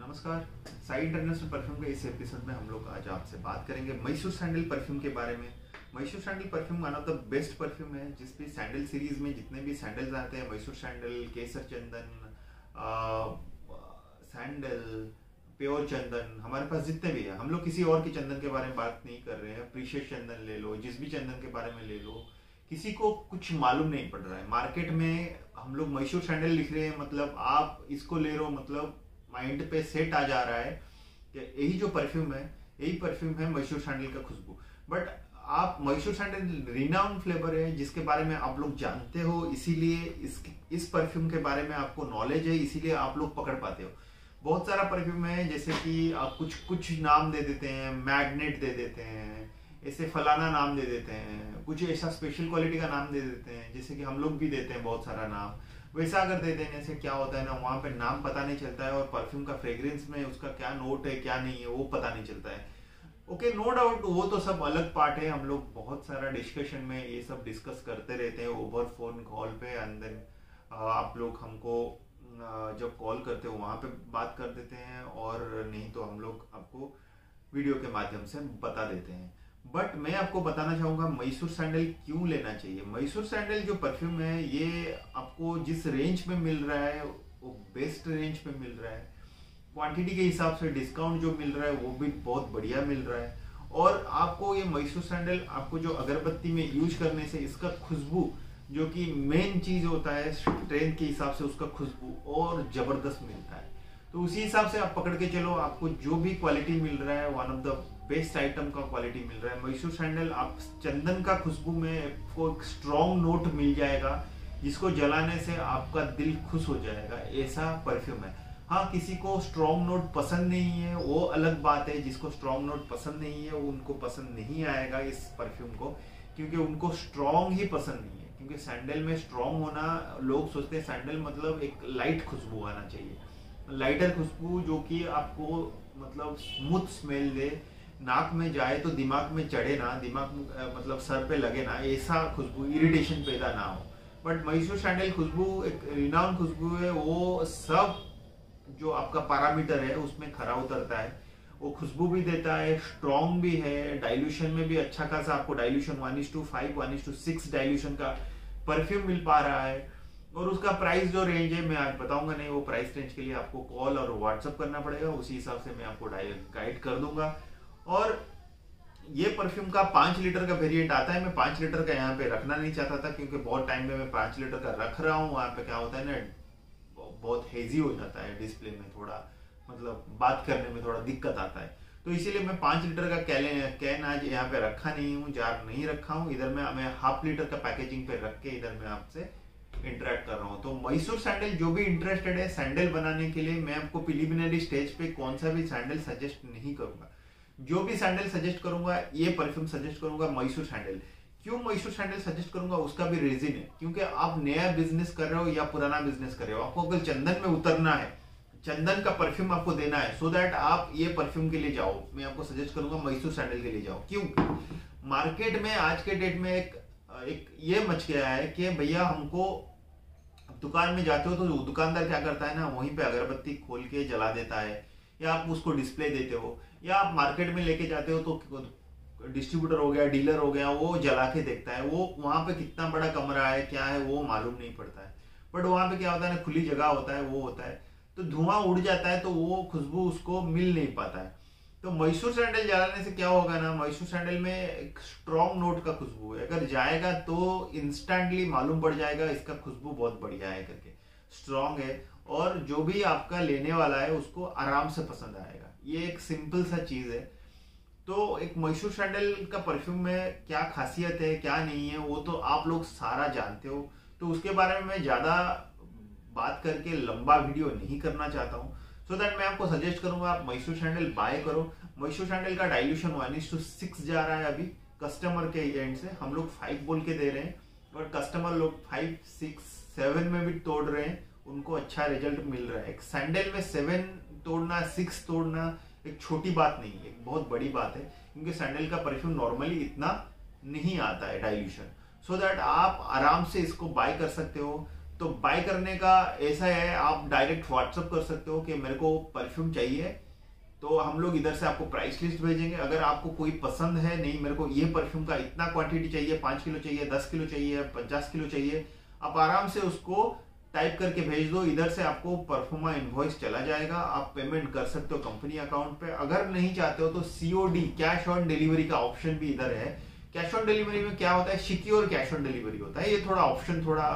नमस्कार। Sai international perfume के इस एपिसोड में हम लोग आज आपसे बात करेंगे मैसूर सैंडल परफ्यूम के बारे में। Mysore sandal perfume one of the best perfume है जिसपे सैंडल सीरीज़ में जितने भी सैंडल्स आते हैं मैसूर सैंडल केसर चंदन सैंडल प्योर चंदन हमारे पास जितने भी है, हम लोग किसी और के चंदन के बारे में बात नहीं कर रहे हैं। प्रीशियस चंदन ले लो, जिस भी चंदन के बारे में ले लो, किसी को कुछ मालूम नहीं पड़ रहा है। मार्केट में हम लोग मैसूर सैंडल लिख रहे हैं मतलब आप इसको ले रहे हो मतलब माइंड पे सेट आ जा रहा है कि यही जो परफ्यूम है, यही परफ्यूम है मैसूर सैंडल का खुशबू। बट आप मैसूर सैंडल रिनाउन फ्लेवर है, जिसके बारे में आप लोग जानते हो, इसीलिए इस इस परफ्यूम के बारे में आपको नॉलेज है, इसीलिए आप लोग पकड़ पाते हो। बहुत सारा परफ्यूम है, जैसे कि आप कुछ कुछ नाम दे देते हैं मैग्नेट दे देते हैं, ऐसे फलाना नाम दे देते हैं, कुछ ऐसा स्पेशल क्वालिटी का नाम दे देते हैं, जैसे कि हम लोग भी देते हैं बहुत सारा नाम। वैसा अगर दे देने से क्या होता है ना, वहाँ पे नाम पता नहीं चलता है और परफ्यूम का फ्रेग्रेंस में उसका क्या नोट है, क्या नहीं है, वो पता नहीं चलता है। ओके नो डाउट वो तो सब अलग पार्ट है। हम लोग बहुत सारा डिस्कशन में ये सब डिस्कस करते रहते हैं ओवर फ़ोन कॉल पे एंड देन आप लोग हमको जब कॉल करते हो वहाँ पे बात कर देते हैं और नहीं तो हम लोग आपको वीडियो के माध्यम से बता देते हैं। बट मैं आपको बताना चाहूँगा मैसूर सैंडल क्यों लेना चाहिए? मैसूर सैंडल जो परफ्यूम है, ये आपको जिस रेंज में मिल रहा है, वो बेस्ट रेंज में मिल रहा है। क्वांटिटी के हिसाब से डिस्काउंट जो मिल रहा है, वो भी बहुत बढ़िया मिल रहा है। और आपको ये मैसूर सैंडल आपको जो अगरबत्ती में यूज़ करने से इसका खुशबू, जो कि मेन चीज़ होता है स्ट्रेंथ के हिसाब से उसका खुशबू और ज़बरदस्त मिलता है। तो उसी हिसाब से आप पकड़ के चलो, आपको जो भी क्वालिटी मिल रहा है one of the best item का क्वालिटी मिल रहा है। मैसूर सैंडल आप चंदन का खुशबू में आपको एक स्ट्रॉन्ग नोट मिल जाएगा। जिसको जलाने से आपका दिल खुश हो जाएगा, ऐसा परफ्यूम है। हाँ किसी को स्ट्रॉन्ग नोट पसंद नहीं है, वो अलग बात है, जिसको स्ट्रॉन्ग नोट पसंद नहीं है, उनको पसंद नहीं आएगा इस परफ्यूम को, क्योंकि उनको स्ट्रॉन्ग ही पसंद नहीं है। क्योंकि सैंडल में स्ट्रॉन्ग होना, लोग सोचते हैं सैंडल मतलब एक लाइट खुशबू आना चाहिए। लाइटर खुशबू जो कि आपको मतलब स्मूथ स्मेल दे, नाक में जाए तो दिमाग में चढ़े ना, दिमाग मतलब सर पे लगे ना, ऐसा खुशबू इरिटेशन पैदा ना हो। बट मैसूर सैंडल खुशबू एक रिनाउन खुशबू है। वो सब जो आपका पैरामीटर है, उसमें खरा उतरता है। वो खुशबू भी देता है स्ट्रॉन्ग भी है डाइल्यूशन में भी अच्छा खासा आपको dilution one is to five one is to six dilution का परफ्यूम मिल पा रहा है। और उसका प्राइस जो रेंज है, मैं आज बताऊँगा नहीं, वो प्राइस रेंज के लिए आपको कॉल और व्हाट्सअप करना पड़ेगा। उसी हिसाब से मैं आपको गाइड कर दूँगा। और ये परफ्यूम का पाँच लीटर का वेरिएंट आता है, मैं पाँच लीटर का यहाँ पे रखना नहीं चाहता था, क्योंकि बहुत टाइम में मैं पाँच लीटर का रख रहा हूँ, वहाँ पे क्या होता है ना बहुत हेजी हो जाता है डिस्प्ले में थोड़ा मतलब बात करने में थोड़ा दिक्कत आता है। तो इसीलिए मैं पाँच लीटर का कैन आज यहाँ पे रखा नहीं हूँ, जार नहीं रखा हूँ, इधर मैं मैं हाफ़ लीटर का पैकेजिंग पे रख के इधर मैं आपसे इंटरेक्ट कर रहा हूँ। तो मैसूर सैंडल जो भी इंटरेस्टेड है सैंडल बनाने के लिए मैं आपको प्रिलिमिनरी स्टेज पे कौन सा भी सैंडल सजेस्ट नहीं करूँगा। जो भी सैंडल सजेस्ट करूँगा, ये परफ्यूम सजेस्ट करूँगा मैसूर सैंडल क्यों मैसूर सैंडल सजेस्ट करूँगा? उसका भी रीजन है। क्योंकि आप नया बिज़नेस कर रहे हो या पुराना बिज़नेस कर रहे हो, आपको अगर चंदन में उतरना है। चंदन का परफ्यूम आपको देना है। सो so दैट आप ये परफ्यूम के लिए जाओ। मैं आपको सजेस्ट करूँगा मैसूर सैंडल के लिए जाओ। क्यों? मार्केट में आज के डेट में एक एक ये मच गया है कि भैया हमको दुकान में जाते हो तो दुकानदार क्या करता है ना, वहीं पे अगरबत्ती खोल के जला देता है। या आप उसको डिस्प्ले देते हो। या आप मार्केट में लेके जाते हो तो डिस्ट्रीब्यूटर हो गया डीलर हो गया, वो जला के देखता है, वो वहाँ पे कितना बड़ा कमरा है, क्या है, वो मालूम नहीं पड़ता है। बट वहाँ पे क्या होता है ना, खुली जगह होता है, वो होता है। तो धुआँ उड़ जाता है तो वो खुशबू उसको मिल नहीं पाता है। तो मैसूर सैंडल जलाने से क्या होगा ना मैसूर सैंडल में एक स्ट्रॉन्ग नोट का खुशबू है। अगर जाएगा तो इंस्टेंटली मालूम पड़ जाएगा, इसका खुशबू बहुत बढ़िया है करके। स्ट्रांग है, और जो भी आपका लेने वाला है, उसको आराम से पसंद आएगा। ये एक सिंपल सा चीज़ है। तो एक मैसूर सैंडल का परफ्यूम में क्या खासियत है, क्या नहीं है, वो तो आप लोग सारा जानते हो। तो उसके बारे में मैं ज़्यादा बात करके लंबा वीडियो नहीं करना चाहता हूँ। सो दैट मैं आपको सजेस्ट करूँगा, आप मैसूर सैंडल बाय करो। मैसूर सैंडल का dilution one is to six जा रहा है अभी कस्टमर के एंड से। हम लोग फाइव बोल के दे रहे हैं और कस्टमर लोग फाइव सिक्स सेवन में भी तोड़ रहे हैं। उनको अच्छा रिज़ल्ट मिल रहा है। एक सैंडल में सेवन तोड़ना सिक्स तोड़ना, एक छोटी बात नहीं है, एक बहुत बड़ी बात है, क्योंकि सैंडल का परफ्यूम नॉर्मली इतना नहीं आता है डाइल्यूशन सो दैट आप आराम से इसको बाय कर सकते हो। तो बाय करने का ऐसा है, आप डायरेक्ट व्हाट्सअप कर सकते हो कि मेरे को परफ्यूम चाहिए तो हम लोग इधर से आपको प्राइस लिस्ट भेजेंगे। अगर आपको कोई पसंद है, नहीं, मेरे को ये परफ्यूम का इतना क्वांटिटी चाहिए, पाँच किलो चाहिए, दस किलो चाहिए, पचास किलो चाहिए, आप आराम से उसको टाइप करके भेज दो, इधर से आपको परफॉर्मा इनवॉइस चला जाएगा, आप पेमेंट कर सकते हो कंपनी अकाउंट पे। अगर नहीं चाहते हो तो सीओडी कैश ऑन डिलीवरी का ऑप्शन भी इधर है। कैश ऑन डिलीवरी में क्या होता है? सिक्योर कैश ऑन डिलीवरी होता है। ये थोड़ा ऑप्शन थोड़ा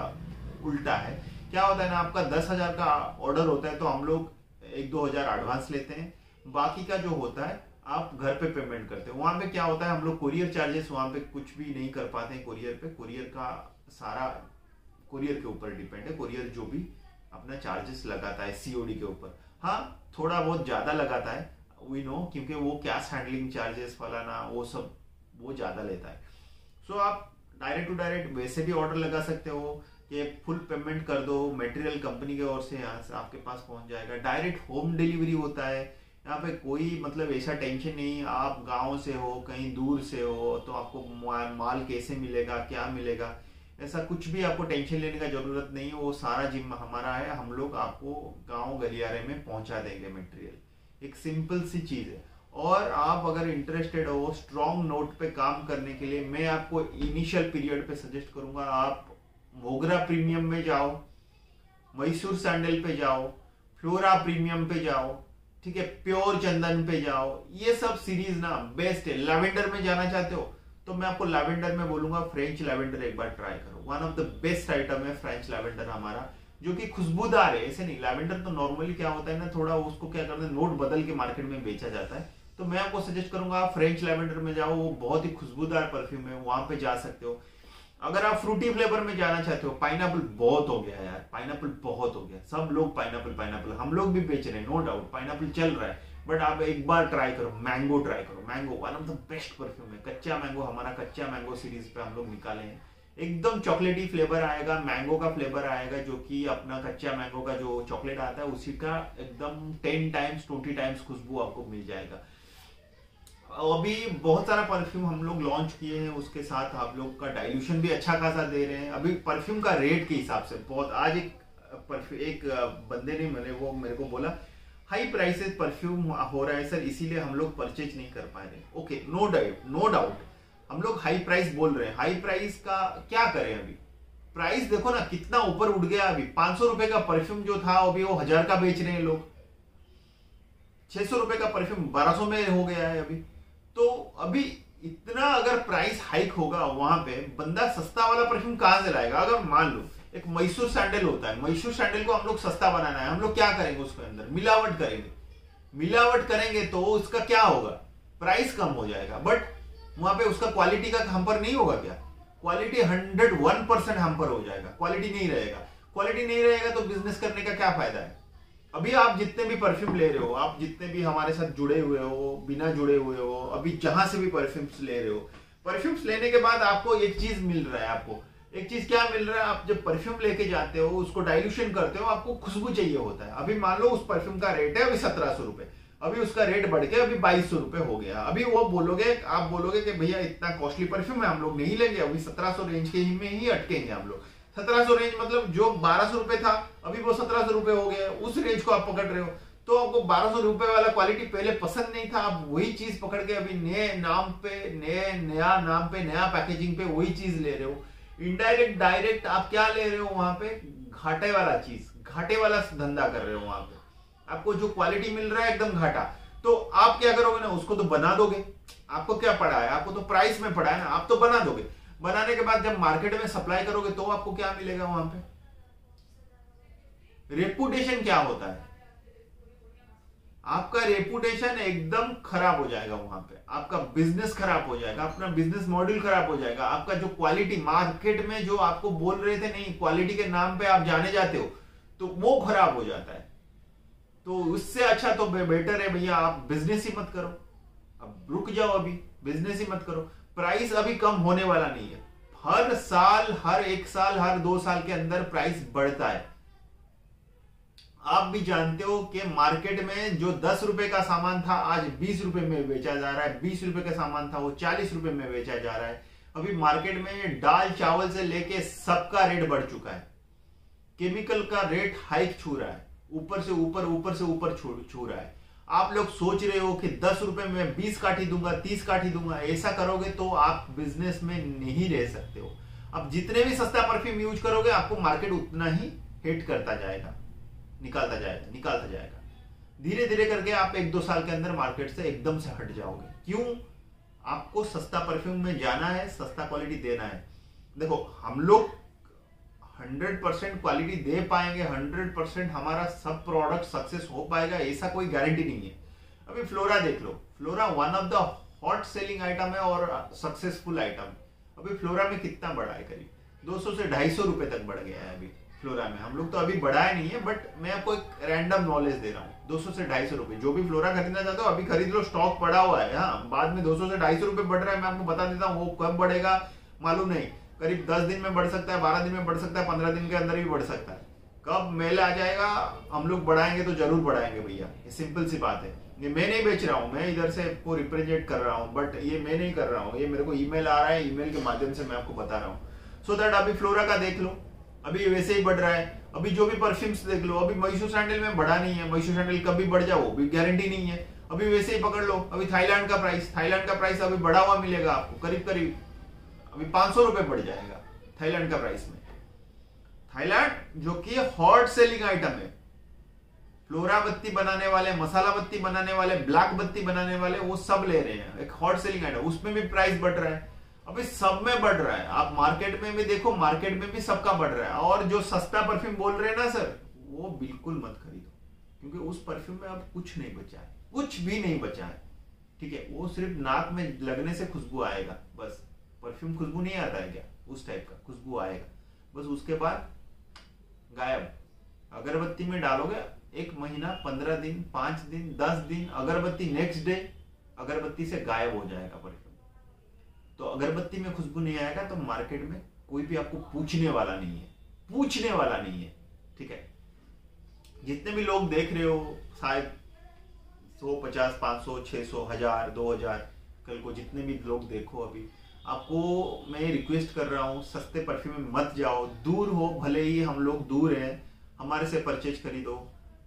उल्टा है। क्या होता है ना, आपका दस हज़ार का ऑर्डर होता है तो हम लोग एक दो हज़ार एडवांस लेते हैं। बाकी का जो होता है, आप घर पे पेमेंट करते हैं। वहाँ पे क्या होता है, हम लोग कुरियर चार्जेस वहाँ पे कुछ भी नहीं कर पाते हैं कुरियर पे। कुरियर का सारा कुरियर के ऊपर डिपेंड है। कुरियर जो भी अपना चार्जेस लगाता है सीओडी के ऊपर। हाँ थोड़ा बहुत ज़्यादा लगाता है। वी नो क्योंकि वो कैश हैंडलिंग चार्जेस फलाना वो सब वो ज़्यादा लेता है। सो so, आप डायरेक्ट टू डायरेक्ट वैसे भी ऑर्डर लगा सकते हो कि फुल पेमेंट कर दो मटेरियल कंपनी की ओर से यहाँ से आपके पास पहुँच जाएगा। डायरेक्ट होम डिलीवरी होता है। यहाँ पे कोई मतलब ऐसा टेंशन नहीं आप गाँव से हो कहीं दूर से हो तो आपको माल कैसे मिलेगा क्या मिलेगा? ऐसा कुछ भी आपको टेंशन लेने का ज़रूरत नहीं है, वो सारा जिम हमारा है, हम लोग आपको गाँव गलियारे में पहुँचा देंगे मटेरियल एक सिंपल सी चीज़ है। और आप अगर इंटरेस्टेड हो स्ट्रॉन्ग नोट पे काम करने के लिए, मैं आपको इनिशियल पीरियड पे सजेस्ट करूँगा, आप मोगरा प्रीमियम में जाओ मैसूर सैंडल पे जाओ फ्लोरा प्रीमियम पे जाओ, ठीक है प्योर चंदन पे जाओ, ये सब सीरीज़ ना बेस्ट है। लेवेंडर में जाना चाहते हो तो मैं आपको लैवेंडर में बोलूँगा फ्रेंच लैवेंडर एक बार ट्राई करो। One of the best item है फ्रेंच लैवेंडर हमारा, जो कि खुशबूदार है, ऐसे नहीं लैवेंडर तो नॉर्मली क्या होता है ना, थोड़ा उसको क्या करते हैं नोट बदल के मार्केट में बेचा जाता है। तो मैं आपको सजेस्ट करूँगा, आप फ्रेंच लैवेंडर में जाओ, वो बहुत ही खुशबूदार परफ्यूम है, वहाँ पे जा सकते हो। अगर आप फ्रूटी फ्लेवर में जाना चाहते हो पाइनएप्पल बहुत हो गया यार पाइनएप्पल बहुत हो गया। सब लोग पाइनएप्पल पाइनएप्पल हम लोग भी बेच रहे हैं नो डाउट पाइनएप्पल चल रहा है। बट आप एक बार ट्राई करो मैंगो ट्राई करो। Mango one of the best perfume है। कच्चा मैंगो हमारा कच्चा मैंगो सीरीज़ पे हम लोग निकाले हैं। एकदम चॉकलेटी फ्लेवर आएगा मैंगो का फ्लेवर आएगा, जो कि अपना कच्चा मैंगो का जो चॉकलेट आता है, उसी का एकदम टेन टाइम्स ट्वेंटी टाइम्स खुशबू आपको मिल जाएगा। अभी बहुत सारा परफ्यूम हम लोग लॉन्च किए हैं, उसके साथ आप लोग का डाइल्यूशन भी अच्छा खासा दे रहे हैं। अभी परफ्यूम का रेट के हिसाब से बहुत, आज एक परफ्यूम एक बंदे ने मैंने वो मेरे को बोला हाई प्राइसेस परफ्यूम हो रहा है सर इसीलिए हम लोग परचेज नहीं कर पा रहे okay no doubt no doubt हम लोग हाई प्राइस बोल रहे हैं। हाई प्राइस का क्या करें अभी? प्राइस देखो ना, कितना ऊपर उठ गया अभी। पाँच सौ रुपए का परफ्यूम जो था, अभी वो हज़ार का बेच रहे हैं लोग। छह सौ रुपए का परफ्यूम बारह सौ में हो गया है अभी। तो अभी इतना अगर प्राइस हाइक होगा वहाँ पे, बंदा सस्ता वाला परफ्यूम कहाँ से लाएगा? अगर मान लो एक मैसूर सैंडल होता है। मैसूर सैंडल को हम लोग सस्ता बनाना है। हम लोग क्या करेंगे उसके अंदर? मिलावट करेंगे। मिलावट करेंगे तो उसका क्या होगा? प्राइस कम हो जाएगा। बट वहाँ पे उसका क्वालिटी का हम्पर नहीं होगा क्या? Quality hundred one percent hamper हो जाएगा। क्वालिटी नहीं रहेगा। क्वालिटी नहीं रहेगा तो बिज़नेस करने का क्या फ़ायदा है? अभी आप जितने भी परफ्यूम ले रहे हो, आप जितने भी हमारे साथ जुड़े हुए हो, बिना जुड़े हुए हो, अभी जहाँ से भी परफ्यूम्स ले रहे हो परफ्यूम्स लेने के बाद आपको एक चीज़ मिल रहा है आपको। एक चीज़ क्या मिल रहा है? आप जब परफ्यूम लेके जाते हो, उसको डाइल्यूशन करते हो, आपको खुशबू चाहिए होता है। अभी मान लो उस परफ्यूम का रेट है, अभी सत्रह सौ रुपए। अभी उसका रेट बढ़ के अभी बाईस सौ रुपए हो गया। अभी वो बोलोगे, आप बोलोगे कि भैया, इतना कॉस्टली परफ्यूम है, हम लोग नहीं लेंगे। अभी सत्रह सौ रेंज के ही में ही अटकेंगे हम लोग। सत्रह सौ रेंज मतलब जो बारह सौ रुपए था, अभी वो सत्रह सौ रुपए हो गया। उस रेंज को आप पकड़ रहे हो। तो आपको बारह सौ रुपए वाला क्वालिटी पहले पसंद नहीं था, आप वही चीज़ पकड़ के अभी नए नाम पे, नए, नया नाम पे, नया पैकेजिंग पे वही चीज़ ले रहे हो। इनडायरेक्ट डायरेक्ट आप क्या ले रहे हो वहाँ पे? घाटे वाला चीज़, घाटे वाला धंधा कर रहे हो वहाँ पे। आपको जो क्वालिटी मिल रहा है एकदम घाटा। तो आप क्या करोगे ना, उसको तो बना दोगे। आपको क्या पड़ा है? आपको तो प्राइस में पड़ा है ना, आप तो बना दोगे। बनाने के बाद जब मार्केट में सप्लाई करोगे तो आपको क्या मिलेगा वहाँ पे? रेपुटेशन क्या होता है? आपका रेपुटेशन एकदम खराब हो जाएगा वहाँ पे। आपका बिज़नेस खराब हो जाएगा, अपना बिज़नेस मॉडल खराब हो जाएगा, आपका जो क्वालिटी मार्केट में जो आपको बोल रहे थे, नहीं क्वालिटी के नाम पे आप जाने जाते हो तो वो खराब हो जाता है। तो उससे अच्छा तो बेटर है भैया, आप बिज़नेस ही मत करो। अब रुक जाओ अभी बिज़नेस ही मत करो। प्राइस अभी कम होने वाला नहीं है। हर साल, हर एक साल, हर दो साल के अंदर प्राइस बढ़ता है। आप भी जानते हो कि मार्केट में जो दस रुपए का सामान था, आज बीस रुपए में बेचा जा रहा है। बीस रुपए का सामान था, वो चालीस रुपए में बेचा जा रहा है। अभी मार्केट में दाल चावल से लेके सबका रेट बढ़ चुका है। केमिकल का रेट हाइक छू रहा है। ऊपर से ऊपर ऊपर से ऊपर छू रहा है। आप लोग सोच रहे हो कि दस रुपए में बीस काठी दूँगा, तीस काठी दूँगा, ऐसा करोगे तो आप बिज़नेस में नहीं रह सकते हो। अब जितने भी सस्ता परफ्यूम यूज़ करोगे, आपको मार्केट उतना ही हिट करता जाएगा। निकालता जाएगा निकालता जाएगा। धीरे धीरे करके आप एक दो साल के अंदर मार्केट से एकदम से हट जाओगे। क्यों? आपको सस्ता परफ्यूम में जाना है, सस्ता क्वालिटी देना है। देखो, हम लोग हंड्रेड परसेंट क्वालिटी दे पाएँगे, हंड्रेड परसेंट हमारा सब प्रोडक्ट सक्सेस हो पाएगा, ऐसा कोई गारंटी नहीं है। अभी फ्लोरा देख लो। Flora one of the hot selling item है और सक्सेसफुल आइटम अभी फ्लोरा में कितना बढ़ा है करीब? 200 से 250 रुपए तक बढ़ गया है अभी। फ्लोरा में। हम लोग तो अभी बढ़ाया नहीं है बट मैं आपको एक रैंडम नॉलेज दे रहा हूँ। 200 से 250 रुपए जो भी फ्लोरा खरीदना चाहते हो, अभी खरीद लो स्टॉक पड़ा हुआ है। हाँ बाद में 200 से 250 रुपए बढ़ रहा है, मैं आपको बता देता हूँ, वो कब बढ़ेगा, मालूम नहीं। करीब दस दिन में बढ़ सकता है, बारह दिन में बढ़ सकता है, पंद्रह दिन के अंदर भी बढ़ सकता है। कब मेल आ जाएगा, हम लोग बढ़ाएँगे तो ज़रूर बढ़ाएँगे भैया। ये सिंपल सी बात है। ये मैं नहीं बेच रहा हूँ, मैं इधर से को रिप्रेजेंट कर रहा हूँ बट ये मैं नहीं कर रहा हूँ। ये मेरे को ईमेल आ रहा है ईमेल के माध्यम से मैं आपको बता रहा हूँ। सो so दैट अभी फ्लोरा का देख लो। अभी वैसे ही बढ़ रहा है। अभी जो भी परफ्यूम्स देख लो, अभी मैसूर सैंडल में बढ़ा नहीं है। मैसूर सैंडल कभी बढ़ जाओ भी गारंटी नहीं है। अभी वैसे ही पकड़ लो, अभी थाईलैंड का प्राइस थाईलैंड का प्राइस अभी बढ़ा हुआ मिलेगा आपको करीब करीब अभी पाँच सौ रुपए बढ़ जाएगा थाईलैंड का प्राइस में। थाईलैंड जो कि हॉट सेलिंग आइटम है फ्लोरा बत्ती बनाने वाले, मसाला बत्ती बनाने वाले ब्लैक बत्ती बनाने वाले, वो सब ले रहे हैं। एक हॉट सेलिंग आइटम उसमें भी प्राइस बढ़ रहा है। अभी सब में बढ़ रहा है। आप मार्केट में भी देखो मार्केट में भी सबका बढ़ रहा है। और जो सस्ता परफ्यूम बोल रहे हैं ना सर वो बिल्कुल मत खरीदो। क्योंकि उस परफ्यूम में अब कुछ नहीं बचा है। कुछ भी नहीं बचा है। ठीक है, वो सिर्फ़ नाक में लगने से खुशबू आएगा। बस। परफ्यूम खुशबू नहीं आता है क्या? उस टाइप का खुशबू आएगा। बस उसके बाद गायब। अगरबत्ती में डालोगे, एक महीना, पंद्रह दिन, पाँच दिन, दस दिन, अगरबत्ती नेक्स्ट डे अगरबत्ती से गायब हो जाएगा परफ्यूम तो अगरबत्ती में खुशबू नहीं आएगा तो मार्केट में कोई भी आपको पूछने वाला नहीं है। पूछने वाला नहीं है। ठीक है? जितने भी लोग देख रहे हो, शायद सौ पचास, पाँच सौ, छह सौ, हज़ार, दो हज़ार, कल को जितने भी लोग देखो अभी, आपको मैं रिक्वेस्ट कर रहा हूँ, सस्ते परफ्यूम में मत जाओ। दूर हो, भले ही हम लोग दूर हैं, हमारे से परचेज खरीदो।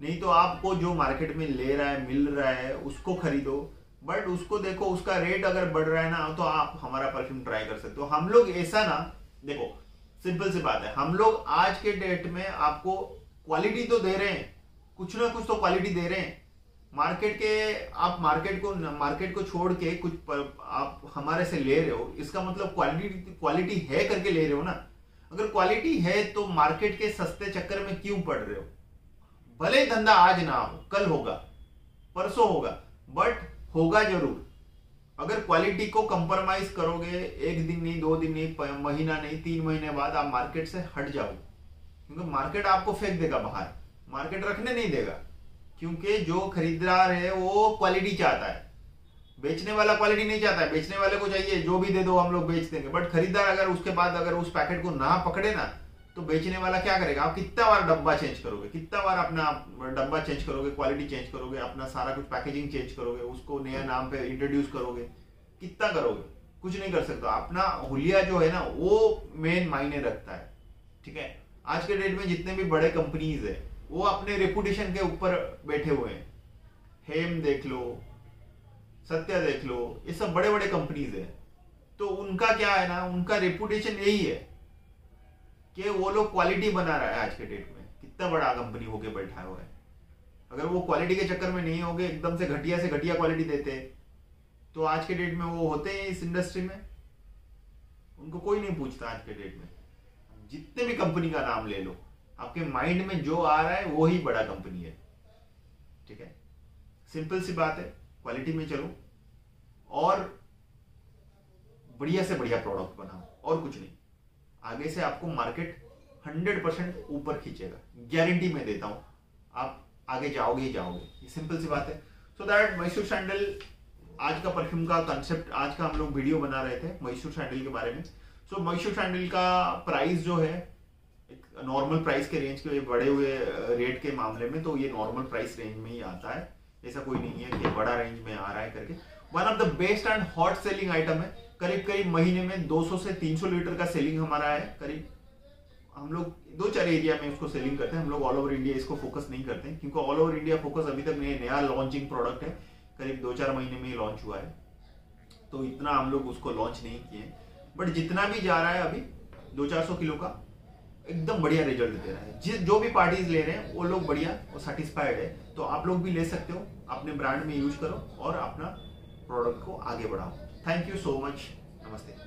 नहीं तो आपको जो मार्केट में ले रहा है, मिल रहा है, उसको खरीदो। बट उसको देखो उसका रेट अगर बढ़ रहा है ना तो आप हमारा परफ्यूम ट्राई कर सकते हो। हम लोग ऐसा ना देखो सिंपल सी बात है। हम लोग आज के डेट में आपको क्वालिटी तो दे रहे हैं। कुछ ना कुछ तो क्वालिटी दे रहे हैं। मार्केट के आप मार्केट को मार्केट को छोड़ के कुछ पर, आप हमारे से ले रहे हो। इसका मतलब क्वालिटी क्वालिटी है करके ले रहे हो ना। अगर क्वालिटी है तो मार्केट के सस्ते चक्कर में क्यों पड़ रहे हो? भले धंधा आज ना हो कल होगा परसों होगा। बट होगा ज़रूर। अगर क्वालिटी को कंप्रोमाइज करोगे, एक दिन नहीं, दो दिन नहीं महीना नहीं, तीन महीने बाद आप मार्केट से हट जाओ। क्योंकि मार्केट आपको फेंक देगा बाहर। मार्केट रखने नहीं देगा। क्योंकि जो खरीदार है वो क्वालिटी चाहता है। बेचने वाला क्वालिटी नहीं चाहता है। बेचने वाले को चाहिए, जो भी दे दो, हम लोग बेच देंगे। बट खरीदार अगर उसके बाद अगर उस पैकेट को ना पकड़े ना तो बेचने वाला क्या करेगा? आप कितना बार डब्बा चेंज करोगे? कितना बार अपना डब्बा चेंज करोगे? क्वालिटी चेंज करोगे? अपना सारा कुछ पैकेजिंग चेंज करोगे? उसको नया नाम पे इंट्रोड्यूस करोगे? कितना करोगे? कुछ नहीं कर सकते। अपना हुलिया जो है ना, वो मेन मायने रखता है। ठीक है? आज के डेट में जितने भी बड़े कंपनीज़ है, वो अपने रेपुटेशन के ऊपर बैठे हुए हैं। हेम देख लो सत्या देख लो, ये सब बड़े बड़े कंपनीज़ है। तो उनका क्या है ना, उनका रेपुटेशन यही है। कि वो लोग क्वालिटी बना रहा है आज के डेट में। कितना बड़ा कंपनी होके बैठा हुआ है। अगर वो क्वालिटी के चक्कर में नहीं होगे, एकदम से घटिया से घटिया क्वालिटी देते तो आज के डेट में वो होते हैं इस इंडस्ट्री में? उनको कोई नहीं पूछता आज के डेट में। जितने भी कंपनी का नाम ले लो, आपके माइंड में जो आ रहा है, वो ही बड़ा कंपनी है। ठीक है? सिंपल सी बात है क्वालिटी में चलो, और बढ़िया से बढ़िया प्रोडक्ट बनाओ, और कुछ नहीं। आगे से आपको मार्केट हंड्रेड परसेंट ऊपर खींचेगा। गारंटी में देता हूँ। आप आगे जाओगे ही जाओगे। ये सिंपल सी बात है। सो दैट मैसूर सैंडल आज का परफ्यूम का कंसेप्ट आज का हम लोग वीडियो बना रहे थे मैसूर सैंडल के बारे में। सो so, मैसूर सैंडल का प्राइस जो है एक नॉर्मल प्राइस के रेंज के बढ़े हुए रेट के मामले में तो ये नॉर्मल प्राइस रेंज में ही आता है। ऐसा कोई नहीं है कि बड़ा रेंज में आ रहा है करके। One of the best and hot selling item है। करीब करीब महीने में 200 से 300 लीटर का सेलिंग हमारा है, करीब। हम लोग दो चार एरिया में उसको सेलिंग करते हैं, हम लोग ऑल ओवर इंडिया इसको फोकस नहीं करते हैं, क्योंकि ऑल ओवर इंडिया फोकस अभी तक नया लॉन्चिंग प्रोडक्ट है, करीब दो चार महीने में ही लॉन्च हुआ है। तो इतना हम लोग उसको लॉन्च नहीं किए बट जितना भी जा रहा है अभी, दो चार सौ किलो का, एकदम बढ़िया रिज़ल्ट दे रहा है। जिस जो भी पार्टीज़ ले रहे हैं, वो लोग बढ़िया और सेटिस्फाइड है। तो आप लोग भी ले सकते हो, अपने ब्रांड में यूज़ करो और अपना प्रोडक्ट को आगे बढ़ाओ। थैंक यू सो मच नमस्ते